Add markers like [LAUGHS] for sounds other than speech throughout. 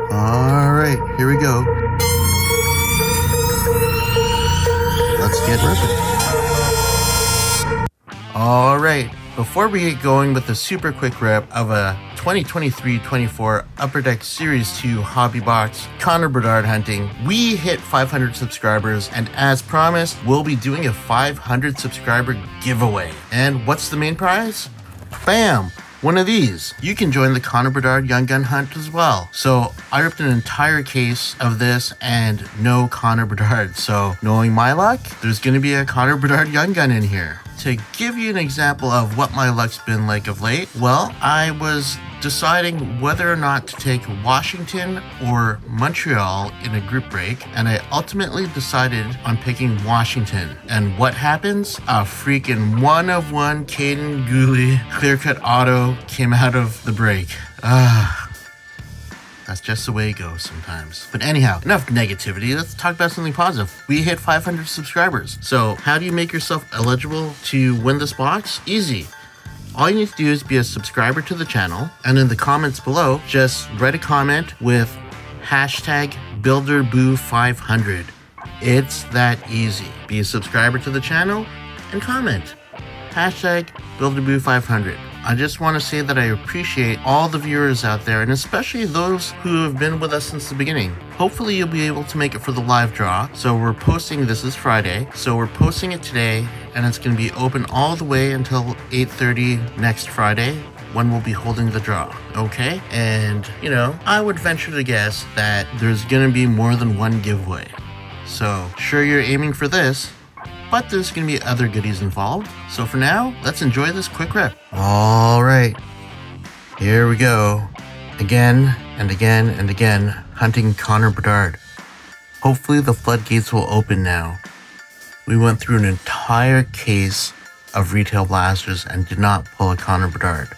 All right, here we go. Let's get ripping. All right, before we get going with a super quick rip of a 2023-24 Upper Deck Series 2 Hobby Box Connor Bedard hunting, we hit 500 subscribers and as promised, we'll be doing a 500 subscriber giveaway. And what's the main prize? Bam! One of these. You can join the Connor Bedard Young Gun Hunt as well. So I ripped an entire case of this and no Connor Bedard. So knowing my luck, there's gonna be a Connor Bedard Young Gun in here. To give you an example of what my luck's been like of late, well, I was deciding whether or not to take Washington or Montreal in a group break, and I ultimately decided on picking Washington. And what happens? A freaking one of one Kaiden Guhle clear cut auto came out of the break. Ah. That's just the way it goes sometimes. But anyhow, enough negativity. Let's talk about something positive. We hit 500 subscribers. So, how do you make yourself eligible to win this box? Easy. All you need to do is be a subscriber to the channel, and in the comments below, just write a comment with hashtag Builderbu500. It's that easy. Be a subscriber to the channel and comment. Hashtag Builderbu500. I just want to say that I appreciate all the viewers out there, and especially those who have been with us since the beginning. Hopefully you'll be able to make it for the live draw. So we're posting, this is Friday, so we're posting it today, and it's going to be open all the way until 8.30 next Friday when we'll be holding the draw, okay? And, you know, I would venture to guess that there's gonna be more than one giveaway. So, sure you're aiming for this, but there's gonna be other goodies involved. So for now, let's enjoy this quick rip. All right, here we go. Again and again and again, hunting Connor Bedard. Hopefully the floodgates will open now. We went through an entire case of retail blasters and did not pull a Connor Bedard.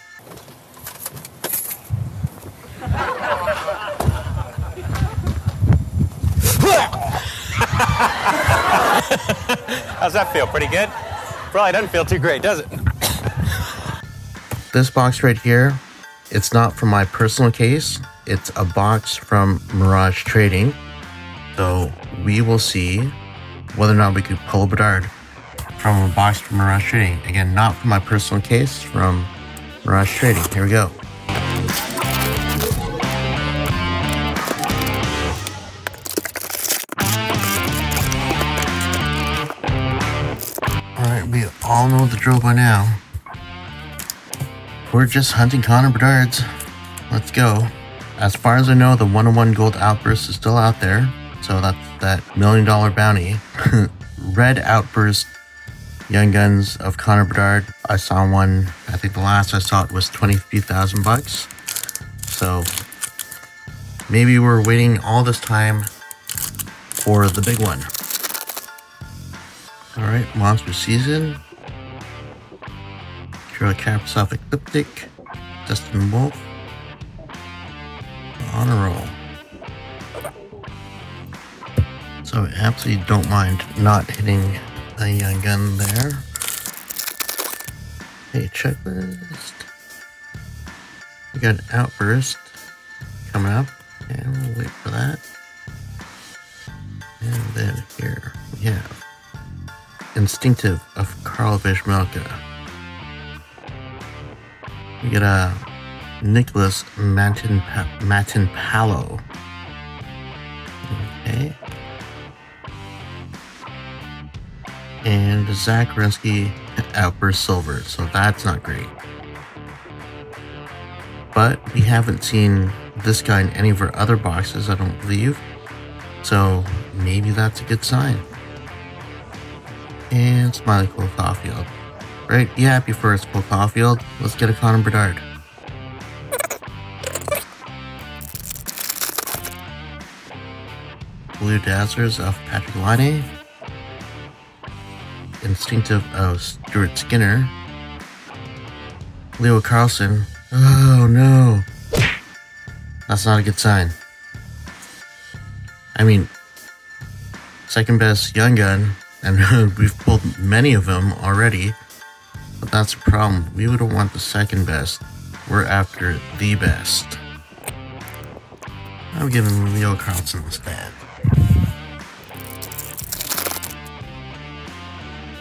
[LAUGHS] How's that feel? Pretty good? Probably doesn't feel too great, does it? This box right here, it's not from my personal case. It's a box from Miraj Trading. So we will see whether or not we could pull a Bedard from a box from Miraj Trading. Again, not from my personal case, from Miraj Trading. Here we go. All know the drill by now. We're just hunting Connor Bedards. Let's go. As far as I know, the 101 Gold Outburst is still out there. So that's that million dollar bounty. [LAUGHS] Red Outburst Young Guns of Connor Bedard. I saw one, I think the last I saw it was 23,000 bucks. So maybe we're waiting all this time for the big one. Alright, Monster Season. Trail Capsoft Ecliptic. Dustin Wolf. On a roll. So I absolutely don't mind not hitting a young uh, gun there. Hey, checklist. We got an outburst coming up. And we'll wait for that. And then here we have Instinctive of Karel Vejmelka. We get a Nicholas Matin Palo. Okay. And Zach Werenski Outburst Silver, so that's not great. But we haven't seen this guy in any of our other boxes, I don't believe. So maybe that's a good sign. And Smiley Cole Caufield. Right? Be happy for us, Caufield. Let's get a Connor Bedard. Blue Dazzlers of Patrik Laine. Instinctive of Stuart Skinner. Leo Carlsson. Oh no. That's not a good sign. I mean, second best young gun, and [LAUGHS] we've pulled many of them already. That's a problem. We wouldn't want the second best. We're after the best. I'm giving Leo Carlsson instead.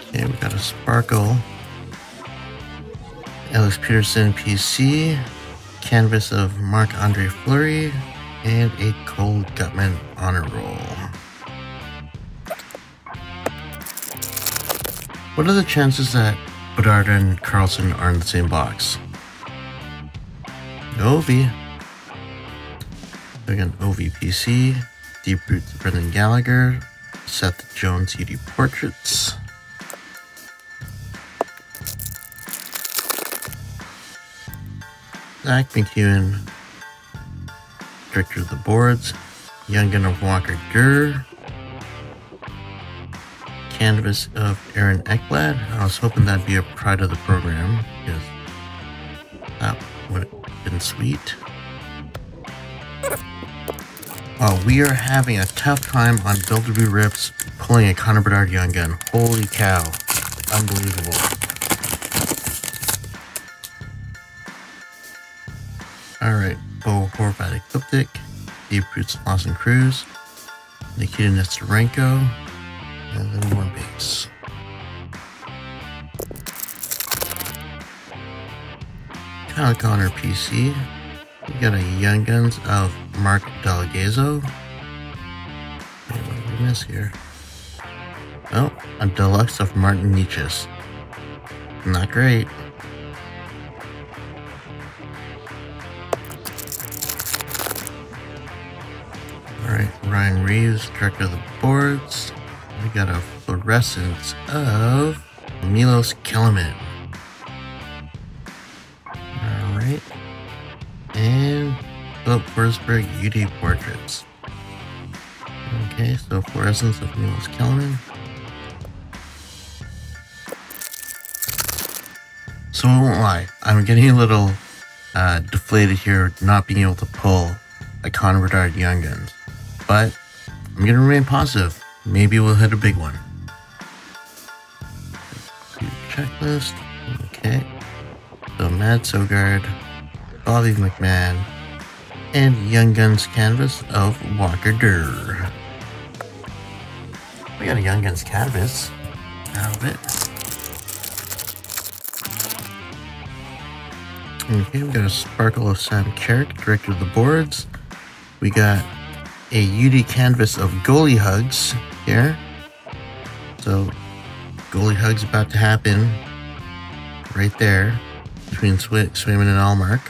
Okay, we got a Sparkle. Alex Peterson PC. Canvas of Marc-Andre Fleury. And a Cole Guttman honor roll. What are the chances that Bedard and Carlsson are in the same box? Ovi. Again, OVPC. Deep Roots Brendan Gallagher. Seth Jones UD Portraits. Zach MacEwen, Director of the Boards, Young Gun of Walker Duehr, Canvas of Aaron Ekblad. I was hoping that'd be a pride of the program because that would have been sweet. Oh, we are having a tough time on Builderbu Rips pulling a Connor Bedard Young Gun. Holy cow. Unbelievable. Alright, Bo Horvat Ecliptic, Deep Roots Lawson Crouse, Nikita Nesterenko, and then more base. Kyle Connor PC. We got a Young Guns of Mark Delegazo. Wait, what did we miss here? Oh, a deluxe of Martin Necas. Not great. Alright, Ryan Reaves, director of the boards. We got a fluorescence of Milos Kelemen. Alright. And Filip Forsberg UD portraits. Okay, so fluorescence of Milos Kelemen. So I won't lie, I'm getting a little uh, deflated here not being able to pull a Connor Bedard Young Guns. But I'm gonna remain positive. Maybe we'll hit a big one. Checklist. Okay. So Mads Sogaard, Bobby McMann, and Young Guns canvas of Walker Duehr. We got a Young Guns canvas out of it. Okay, we got a Sparkle of Sam Carrick, director of the boards. We got a UD canvas of goalie hugs here. So, goalie hugs about to happen right there between Sw- Swayman and Ullmark.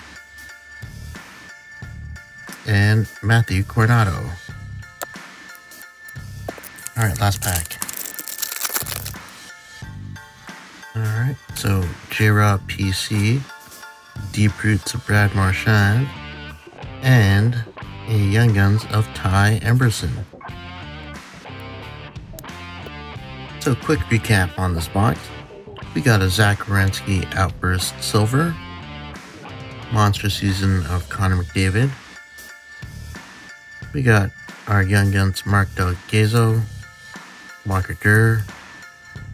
And Matthew Coronato. Alright, last pack. Alright, so J Rob PC, Deep Roots of Brad Marchand, and a Young Guns of Ty Emberson. So, quick recap on this box. We got a Zach Werenski Outburst Silver, Monster Season of Connor McDavid. We got our Young Guns Marc Del Gaizo, Walker Duehr,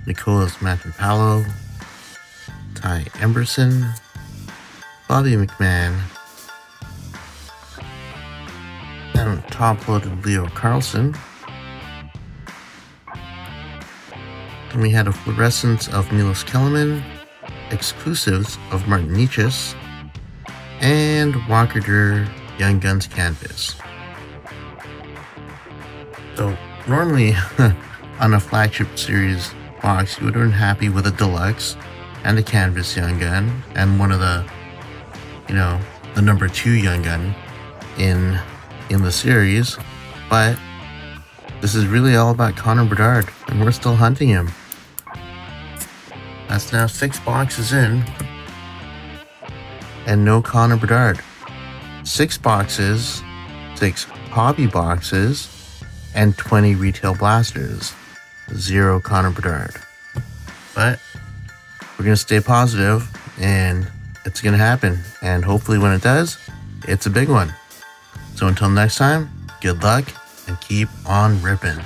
Nikolas Matinpalo, Ty Emberson, Bobby McMann, and top loaded Leo Carlsson. Then we had a fluorescence of Milos Kelemen, exclusives of Martin Necas, and Walker Young Guns Canvas. So normally [LAUGHS] on a flagship series box, you would have been happy with a deluxe and a canvas young gun and one of the, you know, the number two young gun in in the series. But this is really all about Connor Bedard, and we're still hunting him. That's now six boxes in, and no Connor Bedard. Six boxes, six hobby boxes, and 20 retail blasters. Zero Connor Bedard. But we're going to stay positive and it's going to happen. And hopefully, when it does, it's a big one. So until next time, good luck and keep on ripping.